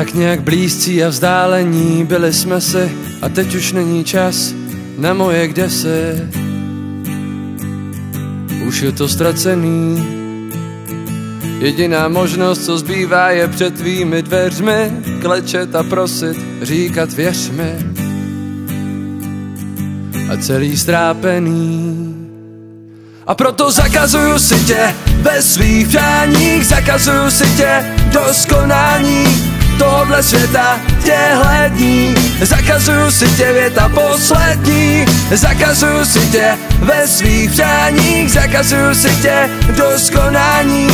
Tak nějak blízcí a vzdálení byli jsme si a teď už není čas na moje kdesi. Už je to ztracený, Jediná možnost, co zbývá, je před tvými dveřmi klečet a prosit, říkat věř mi. A celý strápený. A proto zakazuju si tě ve svých přáních, zakazuju si tě doskonání tohle světa těhle dní Zakazuju si tě věta poslední. Zakazuju si tě ve svých přáních. Zakazuju si tě doskonání.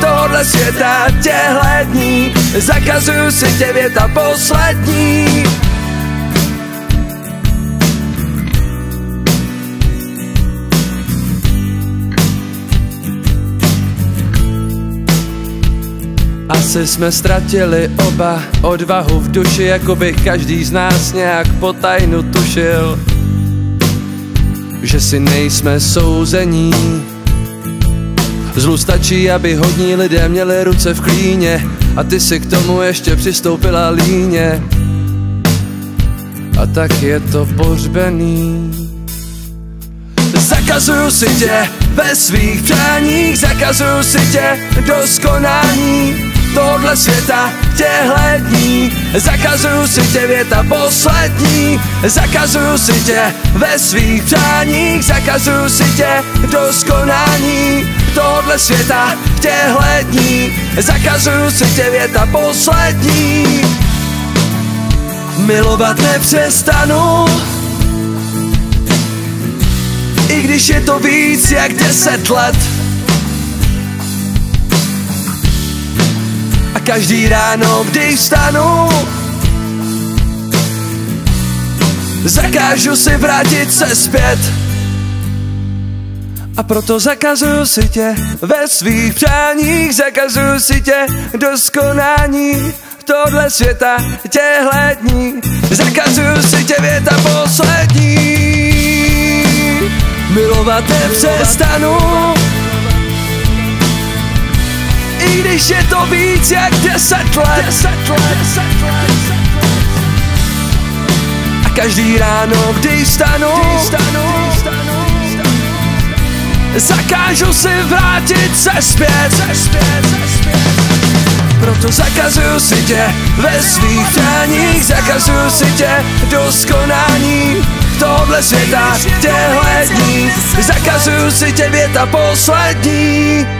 Tohle světa těhle dní Zakazuju si tě věta poslední Asi jsme ztratili oba odvahu v duši, jako by každý z nás nějak potajnu tušil, že si nejsme souzení. Zlu stačí, aby hodní lidé měli ruce v klíně a ty si k tomu ještě přistoupila líně. A tak je to pohřbený. Zakazuju si tě ve svých přáních, zakazuju si tě doskonání tohle světa těhle dní Zakazuju si tě věta poslední. Zakazuju si tě ve svých přáních. Zakazuju si tě doskonání tohle světa těhle dní Zakazuju si tě věta poslední. Milovat nepřestanu. I když je to víc jak deset let každý ráno, když vstanu Zakážu si vrátit se zpět a proto zakazuju si tě ve svých přáních, zakazuju si tě doskonání tohle světa těhle dní. Zakazuju si tě věta poslední, milovat nepřestanu i když je to víc jak deset let, deset let, deset let. A každý ráno, když stanu, stanu, zakážu si vrátit se zpět, se zpět, se zpět. Proto zakazuju si tě ve svých přáních, zakazuju si tě doskonání tohle světa těhle dní, zakazuju si tě věta poslední.